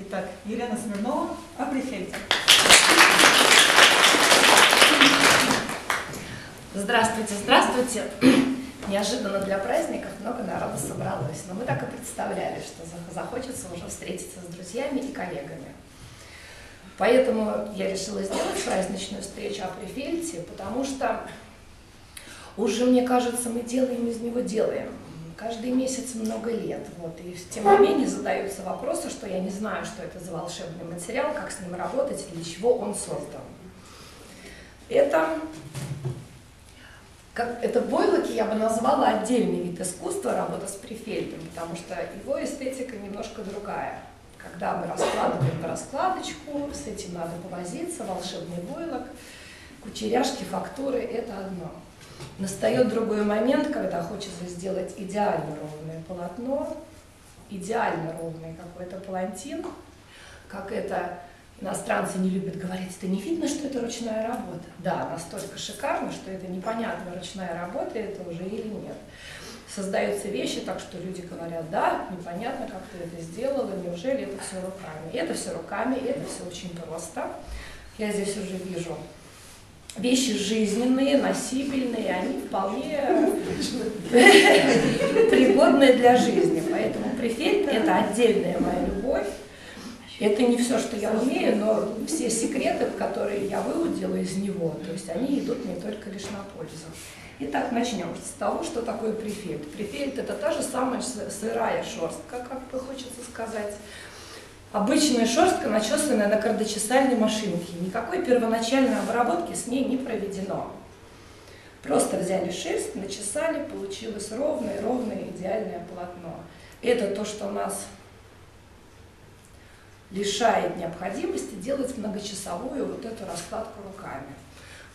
Итак, Елена Смирнова о. Здравствуйте, здравствуйте. Неожиданно для праздников много народу собралось, но мы так и представляли, что захочется уже встретиться с друзьями и коллегами. Поэтому я решила сделать праздничную встречу о Префельте, потому что уже, мне кажется, мы делаем из него делаем. Каждый месяц много лет. Вот, и тем не менее задаются вопросы, что я не знаю, что это за волшебный материал, как с ним работать, для чего он создан. Это как, это войлоки я бы назвала отдельный вид искусства, работа с префельтом, потому что его эстетика немножко другая. Когда мы раскладываем раскладочку, с этим надо повозиться, волшебный войлок, кучеряшки, фактуры – это одно. Настает другой момент, когда хочется сделать идеально ровное полотно, идеально ровный какой-то палантин, как это Иностранцы не любят говорить, это не видно, что это ручная работа. Да, настолько шикарно, что это непонятно, ручная работа это уже или нет. Создаются вещи так, что люди говорят, да, непонятно, как ты это сделала, неужели это все руками. Это все руками, это все очень просто. Я здесь уже вижу вещи жизненные, носибельные, они вполне пригодные для жизни. Поэтому префект – это отдельная моя любовь. Это не все, что я умею, но все секреты, которые я выудила из него, то есть они идут мне только лишь на пользу. Итак, начнем с того, что такое префект. Префект – это та же самая сырая шерстка, как бы хочется сказать. Обычная шерстка, начесанная на кардочесальной машинке. Никакой первоначальной обработки с ней не проведено. Просто взяли шерсть, начесали, получилось ровное, ровное, идеальное полотно. Это то, что нас лишает необходимости делать многочасовую вот эту раскладку руками.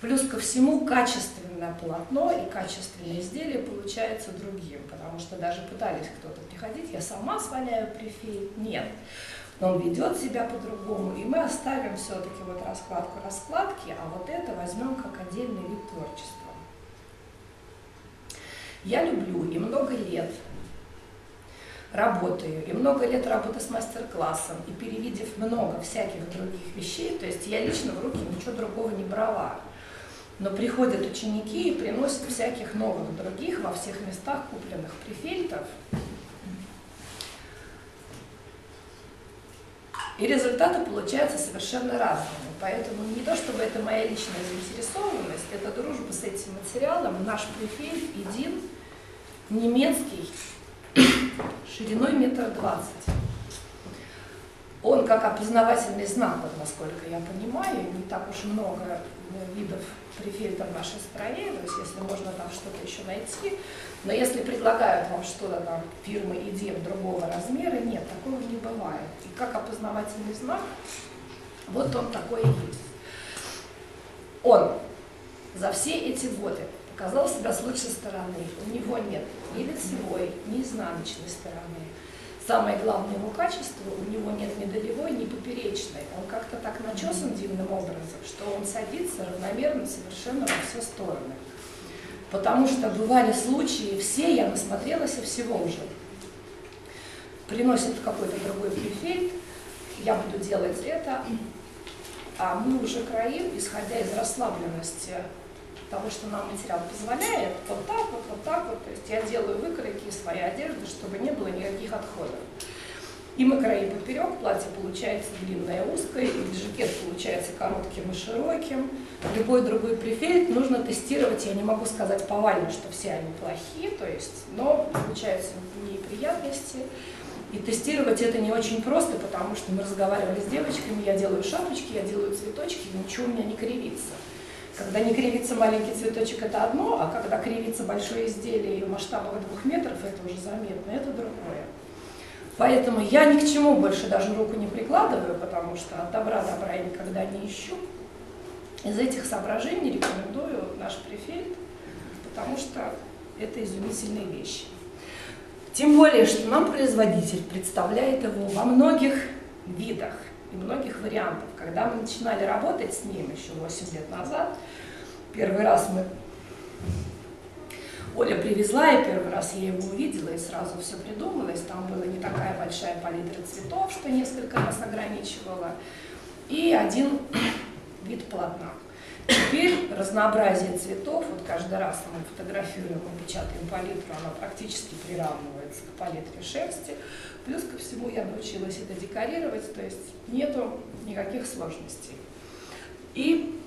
Плюс ко всему качественное полотно и качественное изделие получается другим, потому что даже пытались кто-то приходить, я сама сваляю префей, нет. Но он ведет себя по-другому, и мы оставим все-таки вот раскладку раскладки, а вот это возьмем как отдельный вид творчества. Я люблю и много лет работаю, и много лет работы с мастер-классом, и перевидев много всяких других вещей, то есть я лично в руки ничего другого не брала. Но приходят ученики и приносят всяких новых других во всех местах купленных префельтов. И результаты получаются совершенно разными. Поэтому не то, чтобы это моя личная заинтересованность, это дружба с этим материалом. Наш префельт един, немецкий, шириной метр двадцать. Он как опознавательный знак, вот насколько я понимаю, не так уж много э, видов префельта в нашей стране, то есть если можно там что-то еще найти, но если предлагают вам что-то там фирмы идем другого размера, нет, такого не бывает. И как опознавательный знак, вот он такой и есть. Он за все эти годы показал себя с лучшей стороны. У него нет ни лицевой, ни изнаночной стороны. Самое главное его качество, у него нет ни долевой, ни поперечной. Он как-то так начесан дивным образом, что он садится равномерно совершенно во все стороны. Потому что бывали случаи, все, я насмотрелась и всего уже. Приносят какой-то другой префельт, я буду делать это, а мы уже краим, исходя из расслабленности того, что нам материал позволяет, вот так вот, вот так вот. То есть я делаю выкройки из своей одежды, чтобы не было никаких отходов. И мы краим поперек, платье получается длинное, узкое, и жакет получается коротким и широким. Любой другой префельт нужно тестировать, я не могу сказать повально, что все они плохие, то есть, но получаются неприятности. И тестировать это не очень просто, потому что мы разговаривали с девочками, я делаю шапочки, я делаю цветочки, ничего у меня не кривится. Когда не кривится маленький цветочек, это одно, а когда кривится большое изделие и масштабах двух метров, это уже заметно, это другое. Поэтому я ни к чему больше даже руку не прикладываю, потому что от добра добра я никогда не ищу. Из этих соображений рекомендую наш префельт, потому что это изумительные вещи. Тем более, что нам производитель представляет его во многих видах и многих вариантов. Когда мы начинали работать с ним еще 8 лет назад, первый раз мы Оля привезла, и первый раз я его увидела, и сразу все придумалось. Там была не такая большая палитра цветов, что несколько раз ограничивала, и один вид полотна. Теперь разнообразие цветов, вот каждый раз мы фотографируем и печатаем палитру, она практически приравнивается к палитре шерсти. Плюс ко всему я научилась это декорировать, то есть нету никаких сложностей. И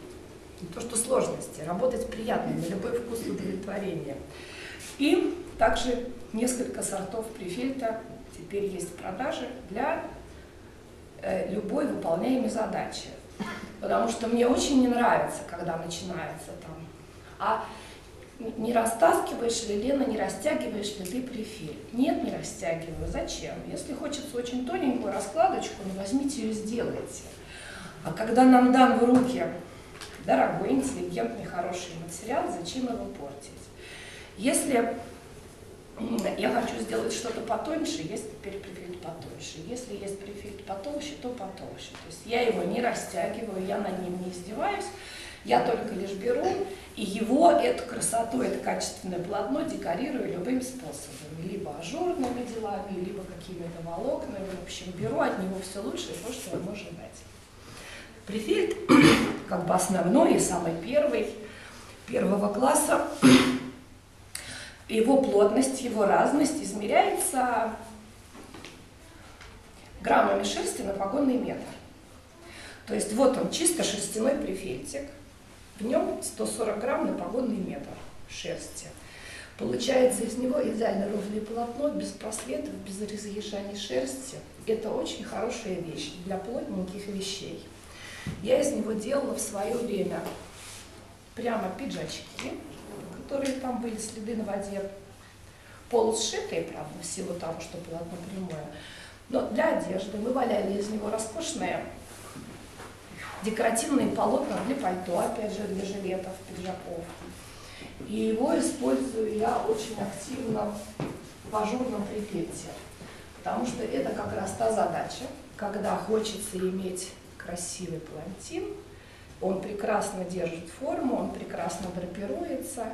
то, что сложности, работать приятно, на любой вкус и удовлетворение. И также несколько сортов префильта теперь есть в продаже для э, любой выполняемой задачи. Потому что мне очень не нравится, когда начинается там, а не растаскиваешь ли, Лена, не растягиваешь ли ты префиль? Нет, не растягиваю. Зачем? Если хочется очень тоненькую раскладочку, ну возьмите ее, сделайте. А когда нам дан в руки дорогой, интеллигентный, хороший материал, зачем его портить? Если я хочу сделать что-то потоньше, есть теперь префильт потоньше. Если есть префильт потолще, то потолще. То есть я его не растягиваю, я над ним не издеваюсь, я только лишь беру и его, эту красоту, это качественное полотно декорирую любым способом. Либо ажурными делами, либо какими-то волокнами. В общем, беру от него все лучшее, то, что ему ожидать. Префильт, как бы основной и самый первый, первого класса, его плотность, его разность измеряется граммами шерсти на погонный метр. То есть вот он, чисто шерстяной префильтик, в нем 140 грамм на погонный метр шерсти. Получается из него идеально ровное полотно, без просветов, без разъезжаний шерсти. Это очень хорошая вещь для плотненьких вещей. Я из него делала в свое время прямо пиджачки, которые там были следы на воде, полусшитые, правда, в силу того, что полотно прямое. Но для одежды мы валяли из него роскошные декоративные полотна для пальто, опять же, для жилетов, пиджаков. И его использую я очень активно в ажурном прикрытии, потому что это как раз та задача, когда хочется иметь красивый плантин, он прекрасно держит форму, он прекрасно драпируется,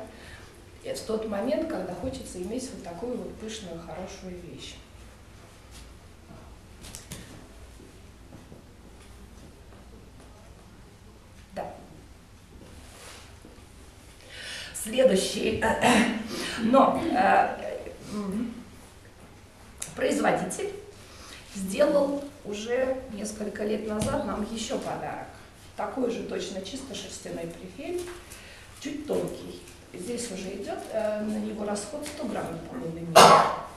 в тот момент, когда хочется иметь вот такую вот пышную, хорошую вещь. Да. Следующий. Но э, производитель сделал уже несколько лет назад нам еще подарок. Такой же точно чисто шерстяной префиль, чуть тонкий. Здесь уже идет э, на него расход 100 грамм по миллиметр.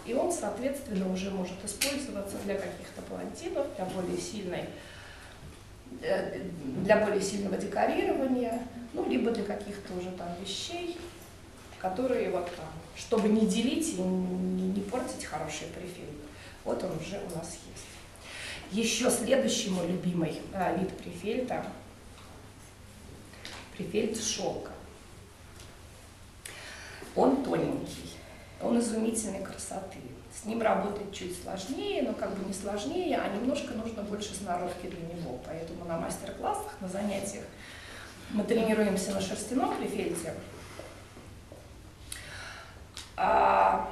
И он, соответственно, уже может использоваться для каких-то палантинов, для более сильной э, для более сильного декорирования, ну, либо для каких-то уже там вещей, которые вот там, чтобы не делить и не, не портить хороший префиль. Вот он уже у нас есть. Еще следующий мой любимый э, вид префельта, префельт шелка. Он тоненький, он изумительной красоты. С ним работать чуть сложнее, но как бы не сложнее, а немножко нужно больше сноровки для него. Поэтому на мастер-классах, на занятиях мы тренируемся на шерстяном префельте. А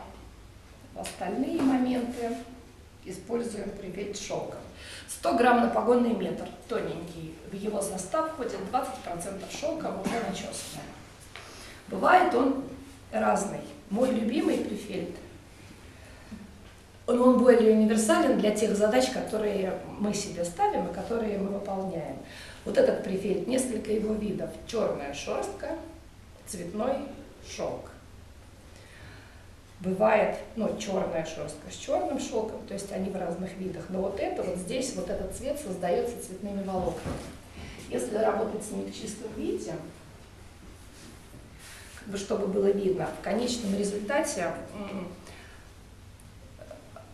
в остальные моменты используем префельт шелка. 100 грамм на погонный метр, тоненький. В его состав входит 20% шелка, уже начесанная. Бывает он разный. Мой любимый префельт, он, более универсален для тех задач, которые мы себе ставим и которые мы выполняем. Вот этот префельт, несколько его видов. Черная шерстка, цветной шелк. Бывает, ну, черная шерстка с черным шелком, то есть они в разных видах. Но вот это, вот здесь, вот этот цвет создается цветными волокнами. Если работать с ним в чистом виде, как бы чтобы было видно, в конечном результате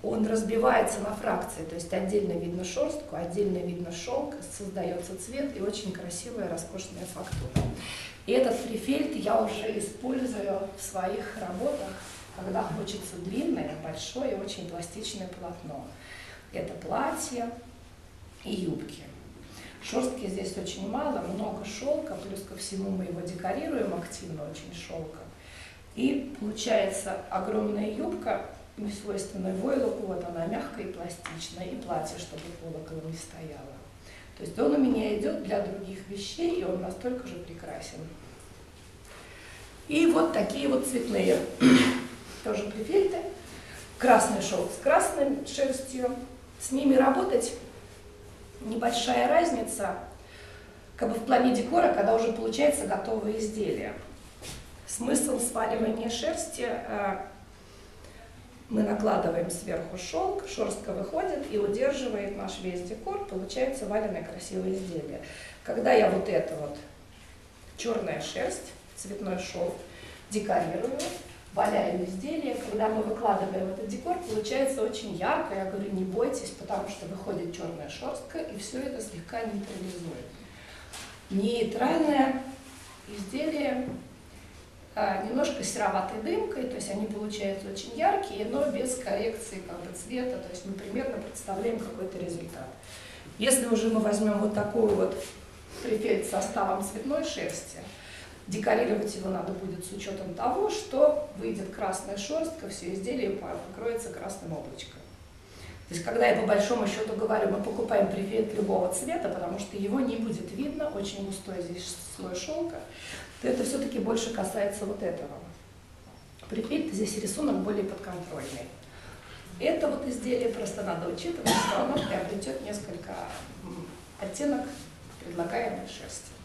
он разбивается на фракции, то есть отдельно видно шерстку, отдельно видно шелк, создается цвет и очень красивая, роскошная фактура. И этот префельт я уже использую в своих работах когда хочется длинное, большое, очень пластичное полотно. Это платье и юбки. Шерстки здесь очень мало, много шелка, плюс ко всему мы его декорируем активно очень шелком. И получается огромная юбка, не свойственная войлоку, вот она мягкая и пластичная, и платье, чтобы под колоколом не стояло. То есть он у меня идет для других вещей, и он настолько же прекрасен. И вот такие вот цветные, тоже прифельты. Красный шелк с красной шерстью. С ними работать небольшая разница, как бы в плане декора, когда уже получается готовое изделие. Смысл сваливания шерсти э, мы накладываем сверху шелк, шерстка выходит и удерживает наш весь декор, получается валеное красивое изделие. Когда я вот это вот черная шерсть, цветной шелк, декорирую, валяем изделие, когда мы выкладываем этот декор, получается очень ярко, я говорю, не бойтесь, потому что выходит черная шерстка, и все это слегка нейтрализует. Нейтральное изделие а, немножко сероватой дымкой, то есть они получаются очень яркие, но без коррекции как бы, цвета, то есть мы примерно представляем какой-то результат. Если уже мы возьмем вот такую вот префельд составом цветной шерсти, декорировать его надо будет с учетом того, что выйдет красная шерстка, все изделие покроется красным облачком. То есть, когда я по большому счету говорю, мы покупаем префельд любого цвета, потому что его не будет видно, очень густой здесь слой шелка, то это все-таки больше касается вот этого. Прикиньте, здесь рисунок более подконтрольный. Это вот изделие просто надо учитывать, что оно приобретет несколько оттенок предлагаемой шерсти.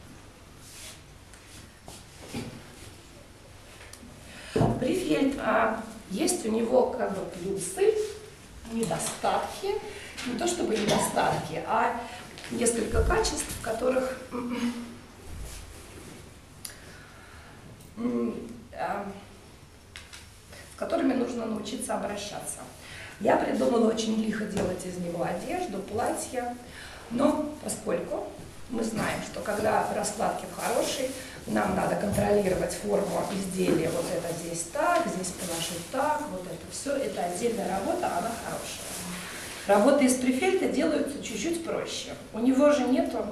Прифельд, а, есть у него как бы плюсы, недостатки, не то чтобы недостатки, а несколько качеств, которых с которыми нужно научиться обращаться. Я придумала очень лихо делать из него одежду, платья, но поскольку мы знаем, что когда раскладки хорошие, нам надо контролировать форму изделия, вот это здесь так, здесь положить так, вот это все, это отдельная работа, она хорошая. Работы из префельта делаются чуть-чуть проще. У него же нету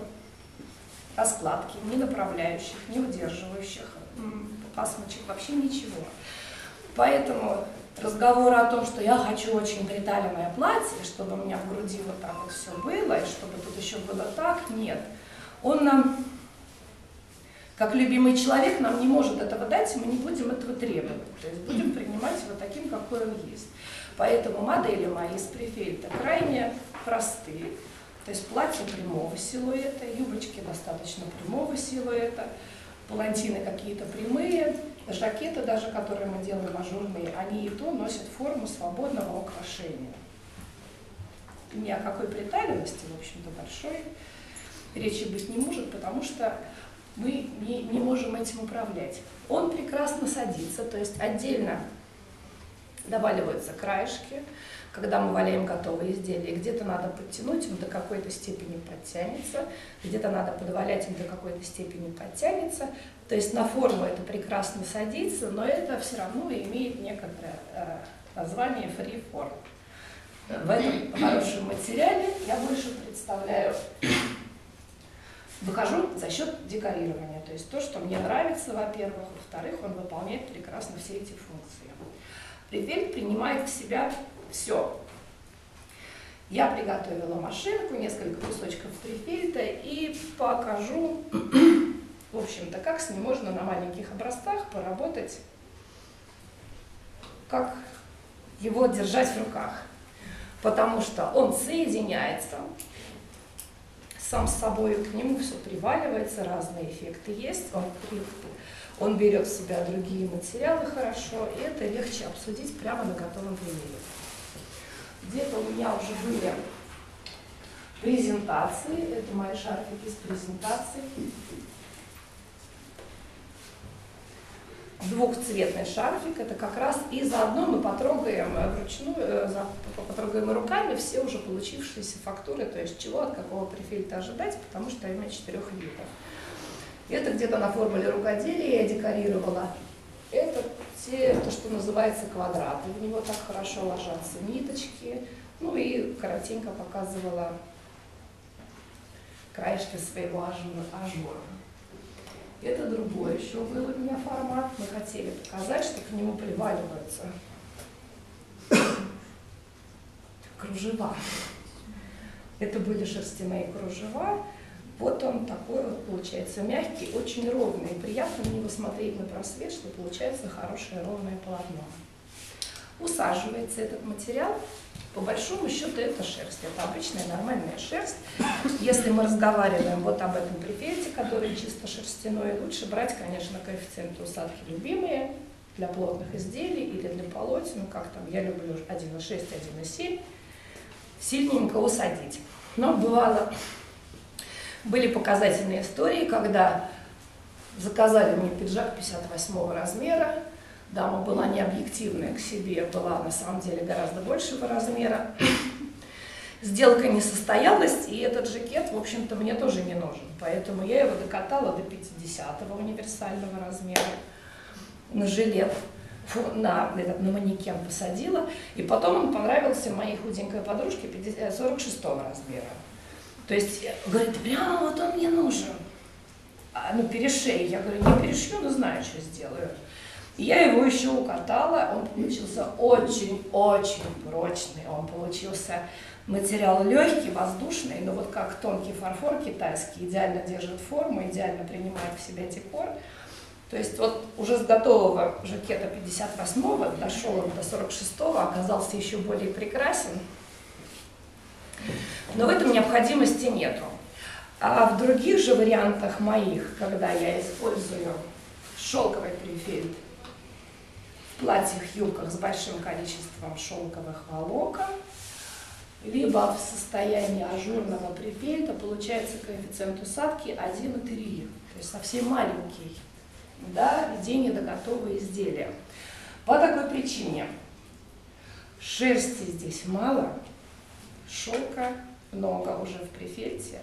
раскладки, ни направляющих, ни удерживающих пасмочек, вообще ничего. Поэтому разговор о том, что я хочу очень приталенное платье, чтобы у меня в груди вот так вот все было, и чтобы тут еще было так, нет. Он нам, как любимый человек, нам не может этого дать, и мы не будем этого требовать. То есть будем принимать его таким, какой он есть. Поэтому модели мои из префельта крайне простые. То есть платье прямого силуэта, юбочки достаточно прямого силуэта, палантины какие-то прямые, жакеты даже, которые мы делаем ажурные, они и то носят форму свободного украшения. Ни о какой приталенности, в общем-то, большой речи быть не может, потому что мы не, не можем этим управлять. Он прекрасно садится, то есть отдельно доваливаются краешки, когда мы валяем готовые изделия, где-то надо подтянуть, он до какой-то степени подтянется, где-то надо подвалять, он до какой-то степени подтянется. То есть на форму это прекрасно садится, но это все равно имеет некоторое э, название form. В этом хорошем материале я больше представляю, выхожу за счет декорирования. То есть то, что мне нравится, во-первых, во-вторых, он выполняет прекрасно все эти функции. Префект принимает в себя все. Я приготовила машинку, несколько кусочков префельта и покажу, в общем-то, как с ним можно на маленьких образцах поработать, как его держать в руках. Потому что он соединяется сам с собой, к нему все приваливается, разные эффекты есть, он, он берет в себя другие материалы хорошо, и это легче обсудить прямо на готовом примере. Где-то у меня уже были презентации. Это мои шарфики с презентаций. Двухцветный шарфик, это как раз и заодно мы потрогаем вручную, э, потрогаем руками все уже получившиеся фактуры, то есть чего от какого префильта ожидать, потому что имеет четырех видов. Это где-то на формуле рукоделия я декорировала. Это те, то, что называется квадраты. В него так хорошо ложатся ниточки. Ну и коротенько показывала краешки своего ажура. Это другой еще был у меня формат. Мы хотели показать, что к нему приваливаются кружева. Это были шерстяные кружева. Вот он такой вот получается мягкий, очень ровный. Приятно на него смотреть на просвет, что получается хорошее ровное полотно. Усаживается этот материал. По большому счету это шерсть. Это обычная нормальная шерсть. Если мы разговариваем вот об этом преферите, который чисто шерстяной, лучше брать, конечно, коэффициенты усадки любимые для плотных изделий или для полотен, как там, я люблю 1,6, 1,7, сильненько усадить. Но бывало, были показательные истории, когда заказали мне пиджак 58 размера, дама была необъективная к себе, была на самом деле гораздо большего размера. Сделка не состоялась, и этот жакет, в общем-то, мне тоже не нужен. Поэтому я его докатала до 50-го универсального размера на жилет, на, этот, на манекен посадила. И потом он понравился моей худенькой подружке 46 размера. То есть, говорит, прямо вот он мне нужен. А, ну, перешей. Я говорю, не перешью, но знаю, что сделаю. Я его еще укатала, он получился очень-очень прочный. Он получился материал легкий, воздушный, но вот как тонкий фарфор китайский, идеально держит форму, идеально принимает в себя декор. То есть вот уже с готового жакета 58-го дошел он до 46-го, оказался еще более прекрасен. Но в этом необходимости нету. А в других же вариантах моих, когда я использую шелковый периферит в платьях, юбках с большим количеством шелковых волокон, либо в состоянии ажурного припельта получается коэффициент усадки 1,3, то есть совсем маленький, да, ведение до готового изделия. По такой причине шерсти здесь мало, шелка много уже в префельте.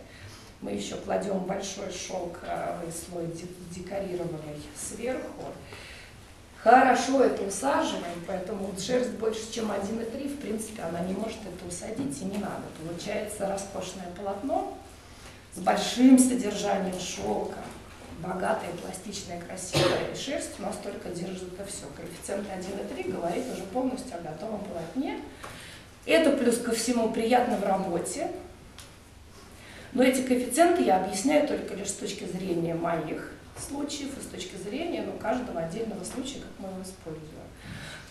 Мы еще кладем большой шелковый слой декорированный сверху. Хорошо это усаживаем, поэтому вот шерсть больше, чем 1,3, в принципе, она не может это усадить и не надо. Получается роскошное полотно с большим содержанием шелка, богатая, пластичная, красивая, шерсть у нас только держит это все. Коэффициент 1,3 говорит уже полностью о готовом полотне. Это плюс ко всему приятно в работе. Но эти коэффициенты я объясняю только лишь с точки зрения моих случаев и с точки зрения ну, каждого отдельного случая, как мы его используем.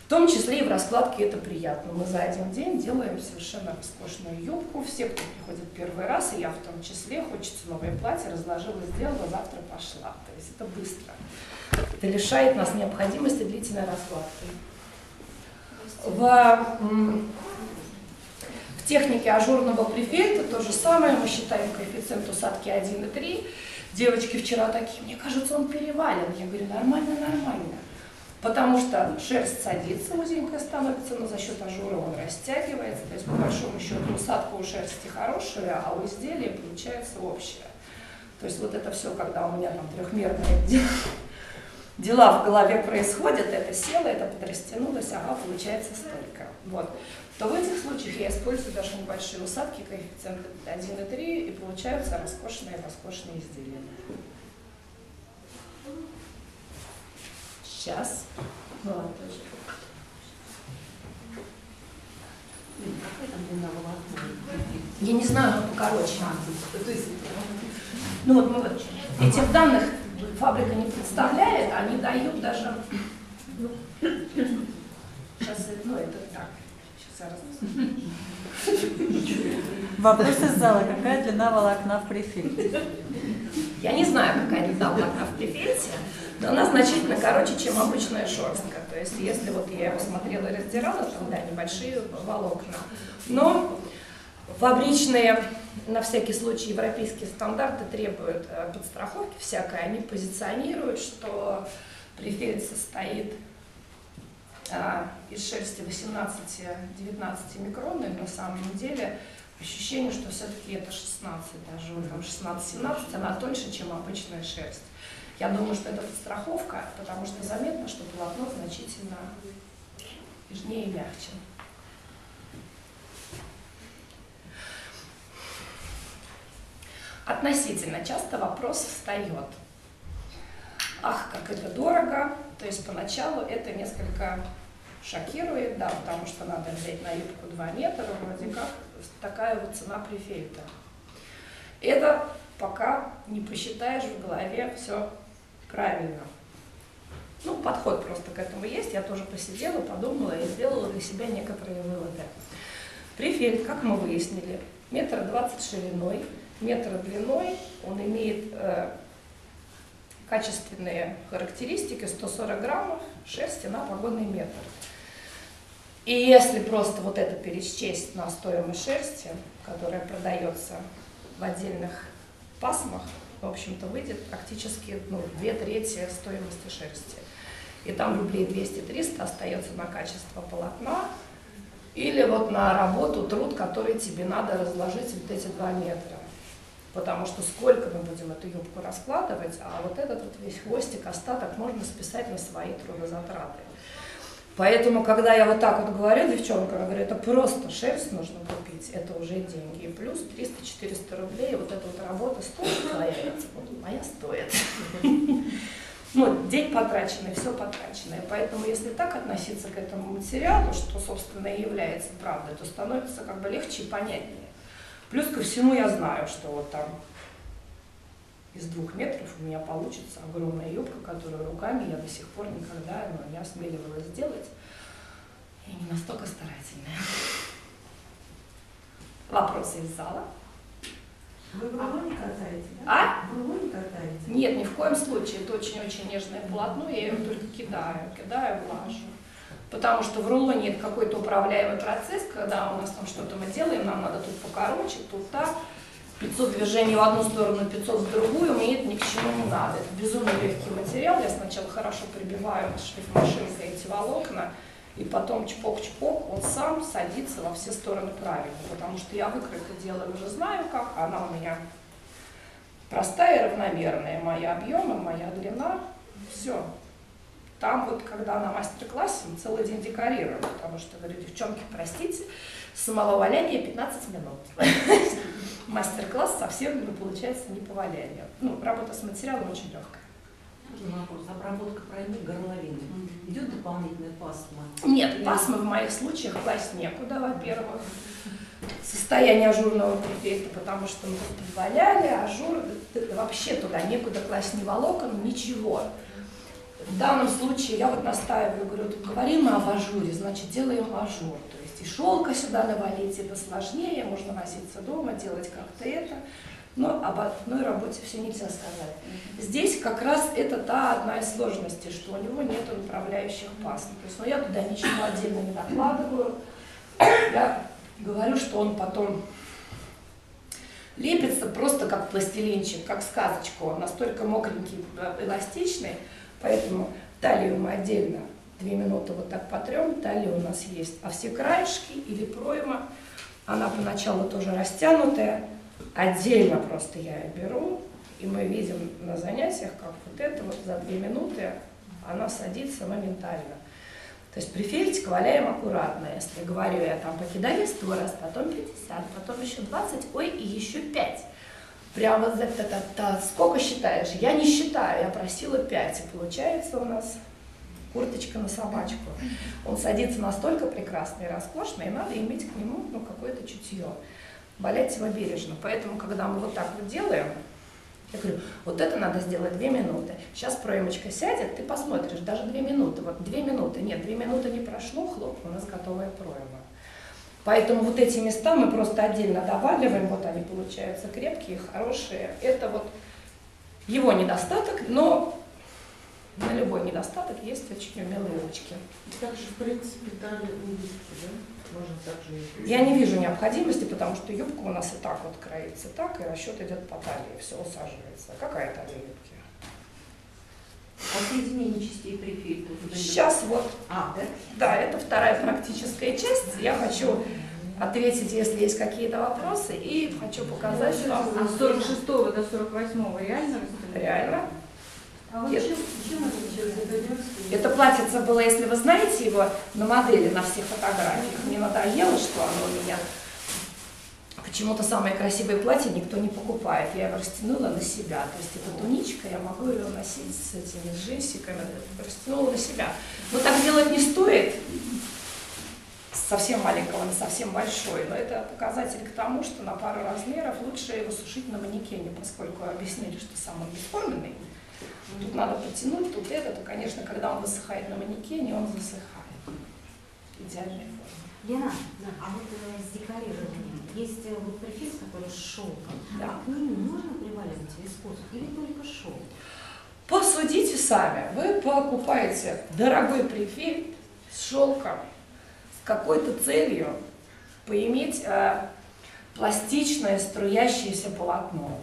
В том числе и в раскладке это приятно. Мы за один день делаем совершенно роскошную юбку. Все, кто приходит первый раз, и я в том числе, хочется новое платье, разложила, сделала, завтра пошла. То есть это быстро. Это лишает нас необходимости длительной раскладки. В технике ажурного префельта то же самое, мы считаем коэффициент усадки 1,3. Девочки вчера такие, мне кажется, он перевален. Я говорю, нормально, нормально. Потому что шерсть садится, узенькая становится, но за счет ажура он растягивается. То есть, по большому счету, усадка у шерсти хорошая, а у изделия получается общая. То есть вот это все, когда у меня там трехмерные дела в голове происходят, это село, это подрастянулось, ага, получается столько. Вот то в этих случаях я использую даже небольшие усадки, коэффициент 1,3, и получаются роскошные-роскошные изделия. Сейчас. Вот, Я не знаю, но покороче. Ну вот мы вот этих данных фабрика не представляет, они дают даже... Сейчас, ну это так. Вопрос из зала. Какая длина волокна в префильте? Я не знаю, какая длина волокна в префильте, но она значительно короче, чем обычная шерстка. То есть, если вот я его смотрела и раздирала, там, да, небольшие волокна. Но фабричные, на всякий случай, европейские стандарты требуют э, подстраховки всякой. Они позиционируют, что префиль состоит из шерсти 18-19 микронных, на самом деле ощущение, что все-таки это 16, даже вот там 16-17, она тоньше, чем обычная шерсть. Я думаю, что это подстраховка, потому что заметно, что полотно значительно нежнее и мягче. Относительно часто вопрос встает. ах, как это дорого. То есть поначалу это несколько шокирует, да, потому что надо взять на юбку 2 метра, вроде как такая вот цена префельта. Это пока не посчитаешь в голове все правильно. Ну, подход просто к этому есть. Я тоже посидела, подумала и сделала для себя некоторые выводы. Префельт, как мы выяснили, метр двадцать шириной, метр длиной, он имеет э, качественные характеристики, 140 граммов шерсти на погодный метр. И если просто вот это пересчесть на стоимость шерсти, которая продается в отдельных пасмах, в общем-то, выйдет практически ну, две трети стоимости шерсти. И там рублей 200-300 остается на качество полотна или вот на работу, труд, который тебе надо разложить вот эти два метра. Потому что сколько мы будем эту юбку раскладывать, а вот этот вот весь хвостик, остаток можно списать на свои трудозатраты. Поэтому, когда я вот так вот говорю девчонкам, я говорю, это просто шерсть нужно купить, это уже деньги. И плюс 300-400 рублей, вот эта вот работа стоит твоя, вот моя стоит. Ну, день потраченный, все потраченное. Поэтому, если так относиться к этому материалу, что, собственно, и является правдой, то становится как бы легче и понятнее. Плюс ко всему я знаю, что вот там из двух метров у меня получится огромная юбка, которую руками я до сих пор никогда ну, не осмеливалась сделать. Я не настолько старательная. Вопросы из зала? Вы в рулоне катаете, да? А? В рулоне катаете? Нет, ни в коем случае. Это очень-очень нежное полотно, я его только кидаю, кидаю, влажу. Потому что в рулоне это какой-то управляемый процесс, когда у нас там что-то мы делаем, нам надо тут покороче, тут так. 500 движений в одну сторону, 500 в другую, мне это ни к чему не надо. Это безумно легкий материал. Я сначала хорошо прибиваю шлифмашинкой эти волокна, и потом чпок-чпок, он сам садится во все стороны правильно. Потому что я выкройку делаю уже знаю как, она у меня простая и равномерная. Мои объемы, моя длина, все. Там вот, когда на мастер-классе, мы целый день декорируем, потому что, говорю, девчонки, простите, самого валяния 15 минут. Мастер-класс совсем ну, получается не по валянию. Ну, работа с материалом очень легкая. Можно вопрос? Обработка проймы, горловины. Идет дополнительная пасма? Нет, пасмы в моих случаях класть некуда, во-первых. Состояние ажурного префельта, потому что мы подваляли, ажур, вообще туда некуда класть ни волокон, ничего. В данном случае я вот настаиваю, говорю, говорим мы об ажуре, значит делаем ажур. То шелка сюда навалить, и посложнее, можно носиться дома, делать как-то это. Но об одной работе все нельзя сказать. Здесь как раз это та одна из сложностей, что у него нет направляющих пасм. То есть ну, я туда ничего отдельно не накладываю. Я говорю, что он потом лепится просто как пластилинчик, как сказочка. Он настолько мокренький, эластичный, Поэтому талию мы отдельно две минуты вот так потрем, талия у нас есть. А все краешки или пройма, она поначалу тоже растянутая, отдельно просто я ее беру, и мы видим на занятиях, как вот это вот за две минуты она садится моментально. То есть префельтик валяем аккуратно. Если говорю, я там покидали 100 раз, потом 50, потом еще 20, ой, и еще 5. Прямо за та Сколько считаешь? Я не считаю, я просила 5. И получается у нас курточка на собачку. Он садится настолько прекрасно и роскошно, и надо иметь к нему ну, какое-то чутье. Валять его бережно. Поэтому, когда мы вот так вот делаем, я говорю, вот это надо сделать две минуты. Сейчас проймочка сядет, ты посмотришь, даже две минуты. Вот две минуты. Нет, две минуты не прошло, хлоп, у нас готовая пройма. Поэтому вот эти места мы просто отдельно доваливаем, вот они получаются крепкие, хорошие. Это вот его недостаток, но на любой недостаток есть очень умелые ручки. Так же, в принципе, далее убийство, да? Можно так же Я не вижу необходимости, потому что юбка у нас и так вот кроится так, и расчет идет по талии, все усаживается. Какая талия юбки? А соединение частей префильтра? Сейчас вот, А, да? да, это вторая практическая часть. Я хочу ответить, если есть какие-то вопросы, и хочу показать вам. А с 46 до 48 реально? Реально. А вот Нет. чем, чем это? Это платьице было, если вы знаете его, на модели, на всех фотографиях. Мне надоело, что оно у меня почему-то самые красивые платья никто не покупает. Я его растянула на себя. То есть это туничка, я могу ее носить с этими джинсиками, растянула на себя. Но так делать не стоит с совсем маленького на совсем большой. Но это показатель к тому, что на пару размеров лучше его сушить на манекене, поскольку объяснили, что самый бесформенный. Тут надо потянуть, тут это, то, конечно, когда он высыхает на манекене, он засыхает. Идеальная форма. Лена, а вот э, с декорированием есть э, вот префикс, который с шелком. Да. К нему можно приваливать вискозу или только шелк? Посудите сами. Вы покупаете дорогой префиль с шелком, с какой-то целью поиметь э, пластичное струящееся полотно.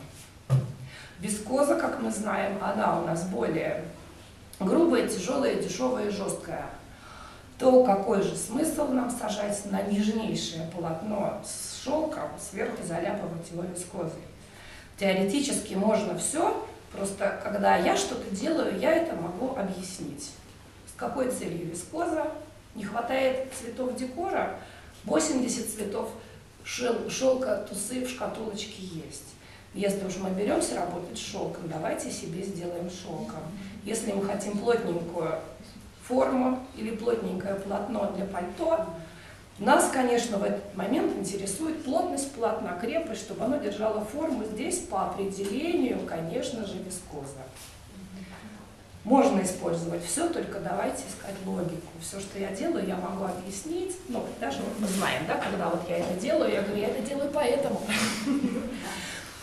Вискоза, как мы знаем, она у нас более грубая, тяжелая, дешевая жесткая. То какой же смысл нам сажать на нежнейшее полотно с шелком, сверху заляпывать его вискозой? Теоретически можно все, просто когда я что-то делаю, я это могу объяснить. С какой целью вискоза? Не хватает цветов декора? 80 цветов шел- шелка, тусы в шкатулочке есть. Если уж мы беремся работать шелком, давайте себе сделаем шелком. Если мы хотим плотненькую форму или плотненькое полотно для пальто, нас, конечно, в этот момент интересует плотность полотна, крепость, чтобы оно держало форму. Здесь по определению, конечно же, вискоза. Можно использовать все, только давайте искать логику. Все, что я делаю, я могу объяснить. Ну, даже вот мы знаем, да, когда вот я это делаю, я говорю, я это делаю поэтому.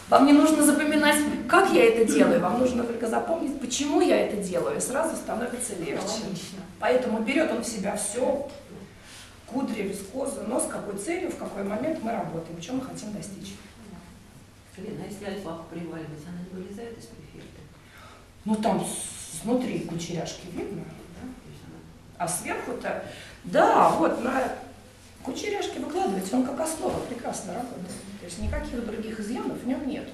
Вам не нужно запоминать, как я это делаю, вам нужно только запомнить, почему я это делаю, и сразу становится легче. Логично. Поэтому берет он в себя все, кудри, вискозу, но с какой целью, в какой момент мы работаем, чем мы хотим достичь. Лена, а если альпака приваливается, она не вылезает из префекта? Ну там снутри кучеряшки видно, Да? А сверху-то, да, вот на кучеряшки выкладываете, он как основа прекрасно работает. То есть никаких других изъянов в нем нету.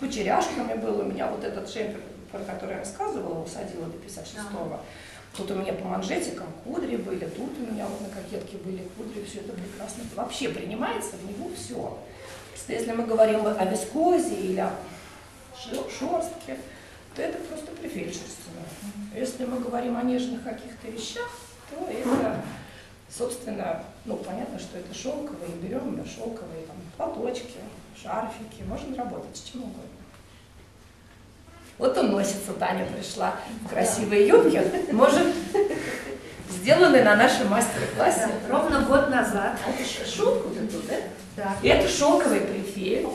Кучеряшками был у меня вот этот шемпер, про который я рассказывала, усадила до 56-го. Тут у меня по манжетикам кудри были, тут у меня вот на кокетке были кудри, все это прекрасно. Вообще принимается в него все. Просто если мы говорим о вискозе или о шер- шерстке, то это просто префиль шерстяной. Если мы говорим о нежных каких-то вещах, то это, собственно, ну, понятно, что это шелковые, берем мы шелковые там, платочки, шарфики, можно работать с чем угодно. Вот он носится, Таня пришла в красивые юбки, может, сделанные на нашем мастер-классе. Ровно год назад. А это ш- шелк вот этот, да? Да. И это шелковый префиль.